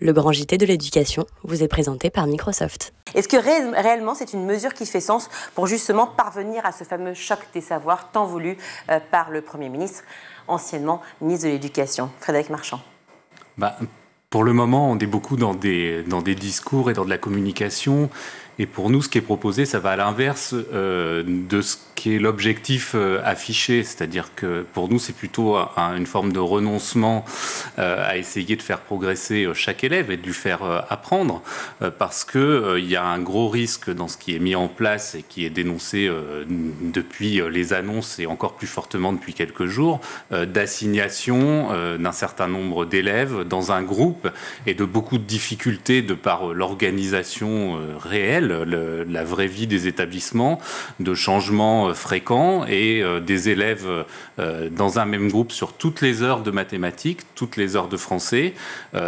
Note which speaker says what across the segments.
Speaker 1: Le grand JT de l'éducation vous est présenté par Microsoft.
Speaker 2: Est-ce que réellement c'est une mesure qui fait sens pour justement parvenir à ce fameux choc des savoirs tant voulu euh, par le Premier ministre, anciennement ministre de l'Éducation, Frédéric Marchand
Speaker 3: bah, Pour le moment, on est beaucoup dans des, discours et dans de la communication. Et pour nous, ce qui est proposé, ça va à l'inverse euh, de ce qui est l'objectif euh, affiché, c'est-à-dire que pour nous c'est plutôt une forme de renoncement euh, à essayer de faire progresser chaque élève et de lui faire apprendre, parce que il y a un gros risque dans ce qui est mis en place et qui est dénoncé depuis les annonces et encore plus fortement depuis quelques jours, d'assignation d'un certain nombre d'élèves dans un groupe et de beaucoup de difficultés de par l'organisation réelle, la vraie vie des établissements, de changements euh, fréquents et euh, des élèves euh, dans un même groupe sur toutes les heures de mathématiques, toutes les heures de français.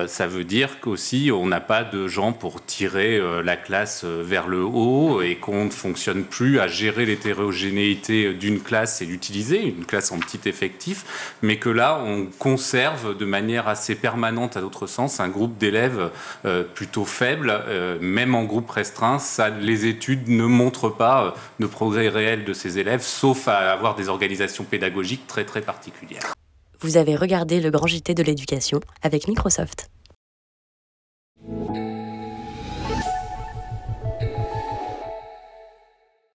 Speaker 3: ça veut dire qu'aussi on n'a pas de gens pour tirer la classe vers le haut et qu'on ne fonctionne plus à gérer l'hétérogénéité d'une classe et l'utiliser, une classe en petit effectif, mais que là on conserve de manière assez permanente à notre un groupe d'élèves plutôt faible, même en groupe restreint. Les études ne montrent pas de progrès réel de ces élèves, sauf à avoir des organisations pédagogiques très très particulières.
Speaker 1: Vous avez regardé le grand JT de l'éducation avec Microsoft.